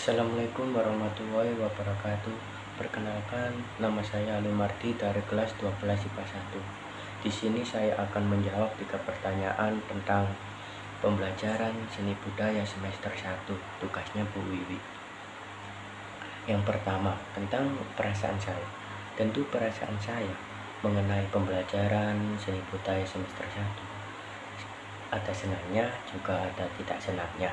Assalamualaikum warahmatullahi wabarakatuh. Perkenalkan, nama saya Ali Marti dari kelas 12 IPA 1 Di sini saya akan menjawab tiga pertanyaan tentang pembelajaran seni budaya semester 1 Tugasnya Bu Wiwi. Yang pertama, tentang perasaan saya. Tentu perasaan saya mengenai pembelajaran seni budaya semester 1 Ada senangnya, juga ada tidak senangnya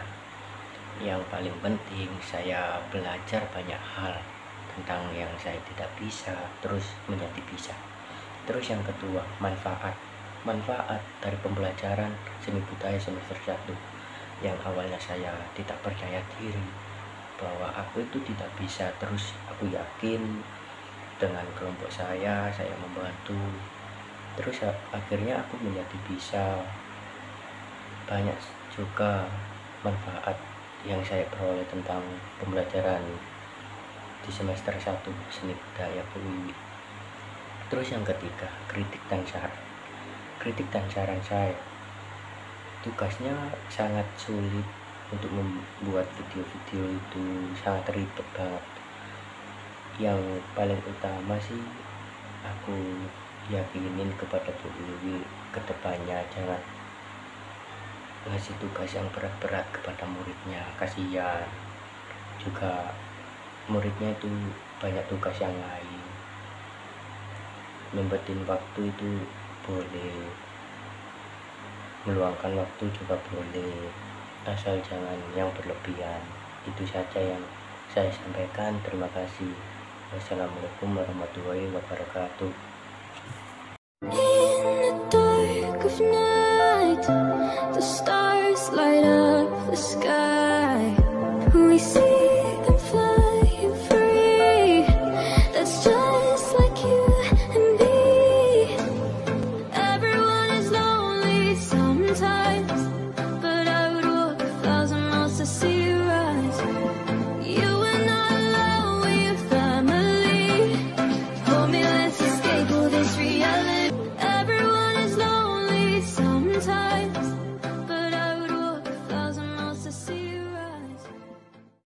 yang paling penting saya belajar banyak hal tentang yang saya tidak bisa terus menjadi bisa. Terus yang kedua manfaat. Manfaat dari pembelajaran seni budaya semester 1 yang awalnya saya tidak percaya diri bahwa aku itu tidak bisa terus aku yakin dengan kelompok saya saya membantu. Terus akhirnya aku menjadi bisa. Banyak juga manfaat yang saya peroleh tentang pembelajaran di semester 1 seni budaya Wiwi. Terus yang ketiga, kritik dan saran. Kritik dan saran saya tugasnya sangat sulit untuk membuat video-video itu sangat ribet banget yang paling utama sih aku yakinin kepada Bu Wiwi ke depannya jangan ngasih tugas yang berat-berat kepada muridnya kasihan. Juga muridnya itu banyak tugas yang lain. Membetin waktu itu boleh. Meluangkan waktu juga boleh. Asal jangan yang berlebihan. Itu saja yang saya sampaikan. Terima kasih. Wassalamualaikum warahmatullahi wabarakatuh sky. We see them flying free. That's just like you and me. Everyone is lonely sometimes But I would walk a thousand miles to see